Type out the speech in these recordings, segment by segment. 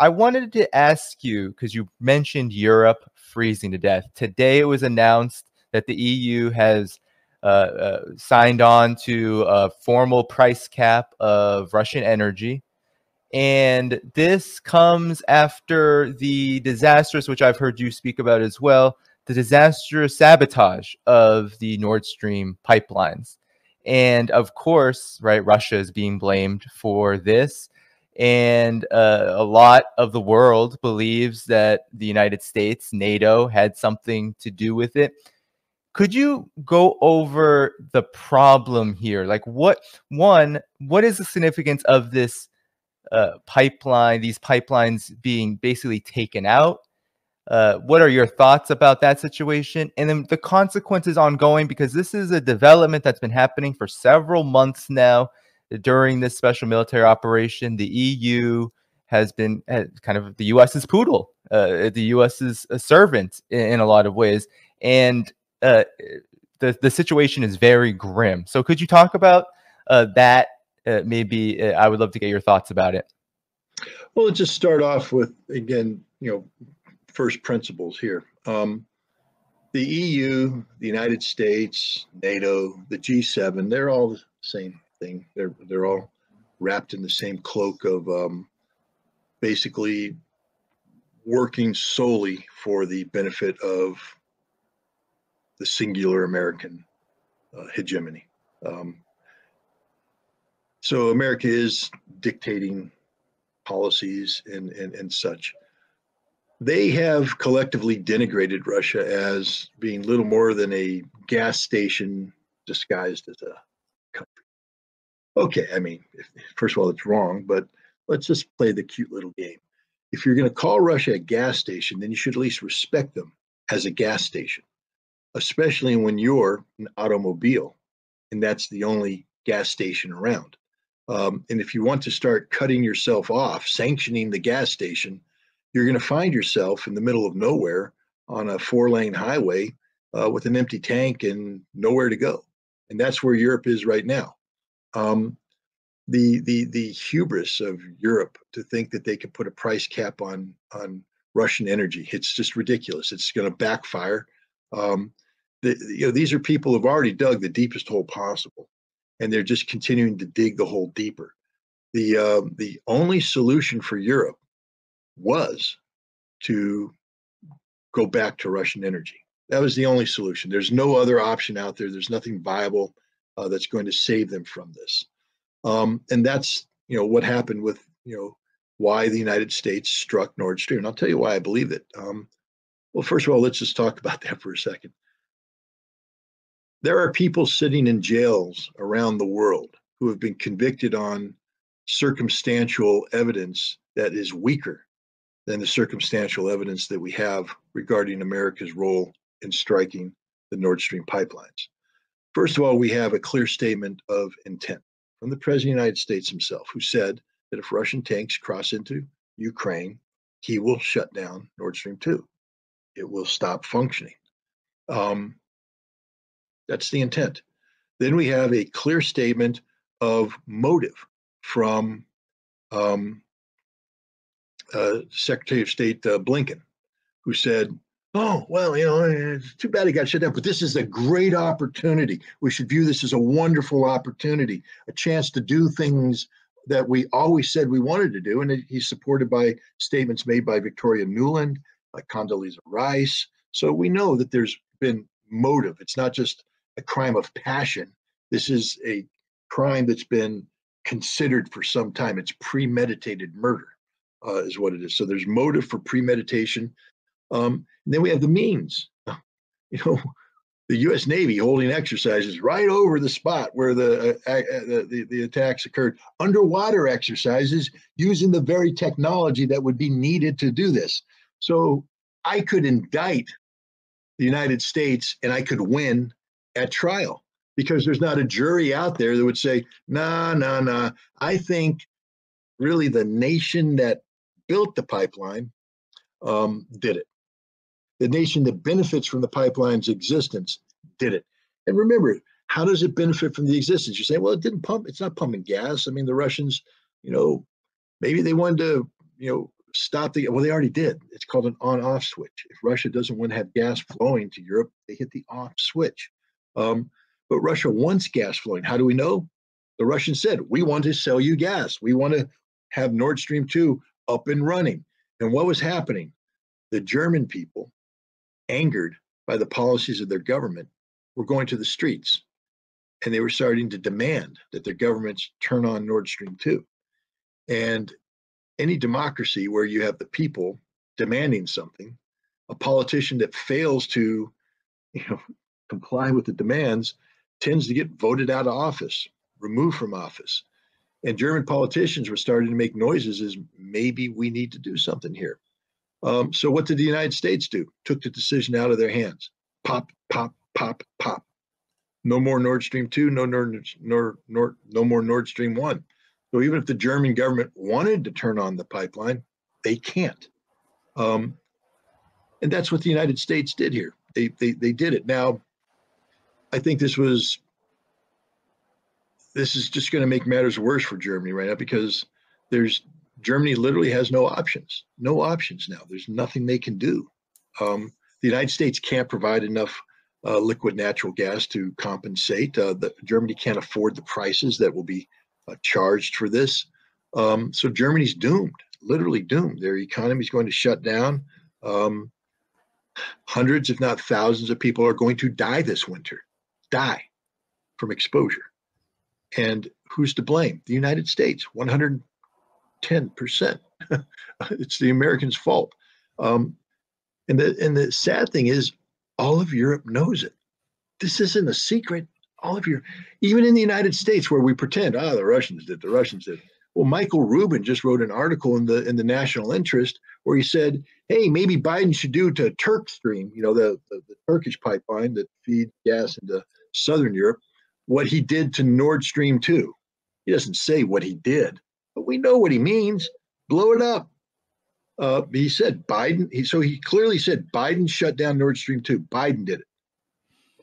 I wanted to ask you because you mentioned Europe freezing to death. Today it was announced that the EU has uh, uh, signed on to a formal price cap of Russian energy. And this comes after the disastrous, which I've heard you speak about as well, the disastrous sabotage of the Nord Stream pipelines. And of course, right, Russia is being blamed for this. And uh, a lot of the world believes that the United States, NATO, had something to do with it. Could you go over the problem here? Like, what, one, what is the significance of this uh, pipeline, these pipelines being basically taken out? Uh, what are your thoughts about that situation? And then the consequences ongoing, because this is a development that's been happening for several months now during this special military operation. The EU has been uh, kind of the US's poodle, uh, the US's servant in, in, a lot of ways. And uh, the, the situation is very grim. So could you talk about uh, that? Uh, maybe I would love to get your thoughts about it. Well, let's just start off with, again, you know, first principles here. Um, the EU, the United States, NATO, the G7, they're all the same thing. They're they're all wrapped in the same cloak of um, basically working solely for the benefit of the singular American uh, hegemony. Um, so America is dictating policies and, and, and such they have collectively denigrated Russia as being little more than a gas station disguised as a. Okay, I mean, if, first of all, it's wrong, but let's just play the cute little game. If you're going to call Russia a gas station, then you should at least respect them as a gas station, especially when you're an automobile and that's the only gas station around. Um, and if you want to start cutting yourself off, sanctioning the gas station, you're going to find yourself in the middle of nowhere on a four lane highway uh, with an empty tank and nowhere to go. And that's where Europe is right now. Um, the, the, the hubris of Europe to think that they could put a price cap on, on Russian energy, it's just ridiculous. It's going to backfire. Um, the, you know, these are people who've already dug the deepest hole possible, and they're just continuing to dig the hole deeper. The, uh, the only solution for Europe was to go back to Russian energy. That was the only solution. There's no other option out there. There's nothing viable uh, that's going to save them from this. Um, and that's you know what happened with you know why the United States struck Nord Stream. And I'll tell you why I believe it. Um, well, first of all, let's just talk about that for a second. There are people sitting in jails around the world who have been convicted on circumstantial evidence that is weaker than the circumstantial evidence that we have regarding America's role in striking the Nord Stream pipelines. First of all, we have a clear statement of intent from the President of the United States himself, who said that if Russian tanks cross into Ukraine, he will shut down Nord Stream 2. It will stop functioning. Um, that's the intent. Then we have a clear statement of motive from um, uh, Secretary of State uh, Blinken, who said, Oh, well, you know, it's too bad he got shut down, but this is a great opportunity. We should view this as a wonderful opportunity, a chance to do things that we always said we wanted to do. And he's supported by statements made by Victoria Nuland, by Condoleezza Rice. So we know that there's been motive. It's not just a crime of passion. This is a crime that's been considered for some time. It's premeditated murder uh, is what it is. So there's motive for premeditation. Um, and then we have the means. You know, the U.S. Navy holding exercises right over the spot where the, uh, uh, the, the attacks occurred. Underwater exercises using the very technology that would be needed to do this. So I could indict the United States and I could win at trial because there's not a jury out there that would say, nah, nah, nah. I think really the nation that built the pipeline um, did it. The nation that benefits from the pipeline's existence did it. And remember, how does it benefit from the existence? You say, well, it didn't pump, it's not pumping gas. I mean, the Russians, you know, maybe they wanted to, you know, stop the well they already did. It's called an on off switch. If russia doesn't want to have gas flowing to europe they hit the off switch. Um, but russia wants gas flowing. How do we know? The russians said we want to sell you gas. We want to have nord stream 2 up and running. And what was happening? The german people angered by the policies of their government were going to the streets and they were starting to demand that their governments turn on nord stream 2 and any democracy where you have the people demanding something, a politician that fails to, you know, comply with the demands tends to get voted out of office, removed from office. And German politicians were starting to make noises as maybe we need to do something here. Um, so what did the United States do? Took the decision out of their hands. Pop, pop, pop, pop. No more Nord Stream 2, no Nord, Nord, Nord, no more Nord Stream 1. So even if the German government wanted to turn on the pipeline, they can't. Um, and that's what the United States did here. They, they, they did it. Now, I think this was, this is just going to make matters worse for Germany right now because there's, Germany literally has no options, no options now. There's nothing they can do. Um, the United States can't provide enough uh, liquid natural gas to compensate. Uh, the, Germany can't afford the prices that will be uh, charged for this. Um, so Germany's doomed, literally doomed. Their economy is going to shut down. Um, hundreds, if not thousands, of people are going to die this winter, die from exposure. And who's to blame? The United States, 110%. it's the Americans' fault. Um, and the and the sad thing is, all of Europe knows it. This isn't a secret all of Europe, even in the United States where we pretend, ah, the Russians did, the Russians did. Well, Michael Rubin just wrote an article in the in the National Interest where he said, "Hey, maybe Biden should do to Turk Stream, you know, the, the, the Turkish pipeline that feeds gas into Southern Europe, what he did to Nord Stream 2." He doesn't say what he did, we know what he means. Blow it up. Uh, he said Biden. He, so he clearly said Biden shut down Nord Stream 2. Biden did it.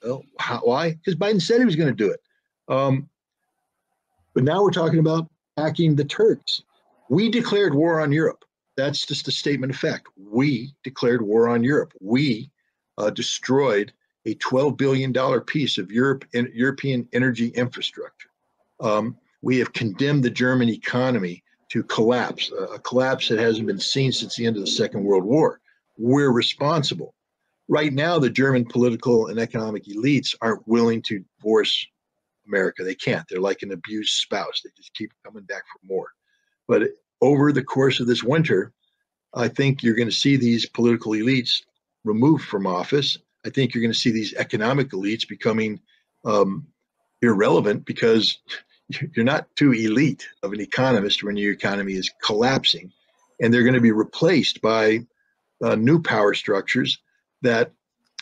Well, how, why? Because Biden said he was going to do it. Um, but now we're talking about backing the Turks. We declared war on Europe. That's just a statement of fact. We declared war on Europe. We uh, destroyed a $12 billion piece of Europe in, European energy infrastructure. Um, we have condemned the German economy to collapse, a collapse that hasn't been seen since the end of the Second World War. We're responsible right now the German political and economic elites aren't willing to divorce America. They can't. They're like an abused spouse. They just keep coming back for more. But over the course of this winter, I think you're going to see these political elites removed from office. I think you're going to see these economic elites becoming um, irrelevant because you're not too elite of an economist when your economy is collapsing. And they're going to be replaced by uh, new power structures that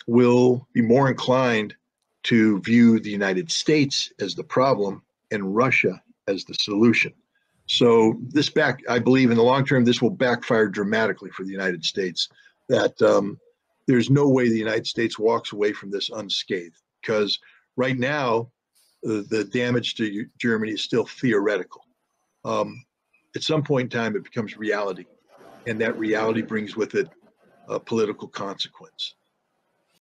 will be more inclined to view the United States as the problem and Russia as the solution. So this back, I believe, in the long term, this will backfire dramatically for the United States. That um, there's no way the United States walks away from this unscathed, because right now uh, the damage to Germany is still theoretical. Um, at some point in time, it becomes reality, and that reality brings with it a political consequence.